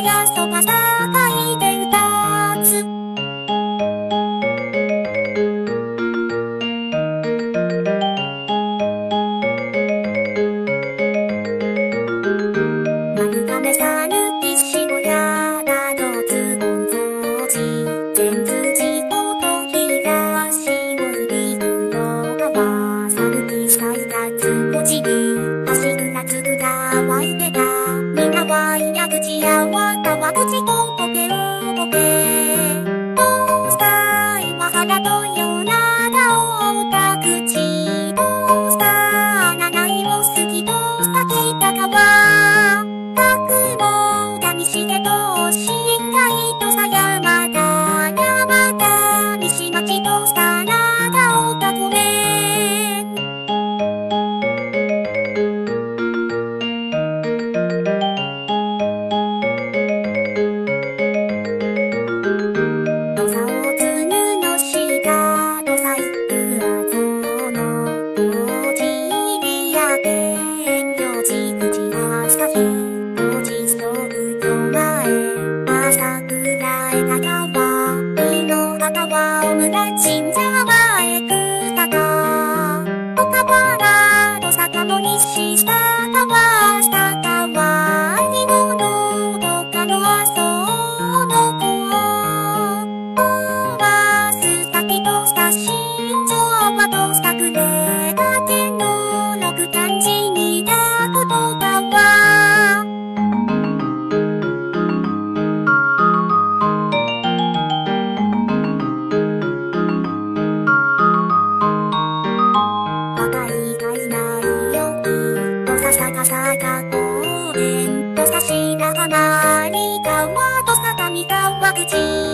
やそばさオムラチ口